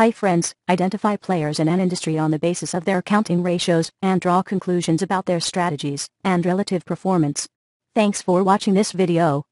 Hi friends, identify players in an industry on the basis of their accounting ratios and draw conclusions about their strategies and relative performance. Thanks for watching this video.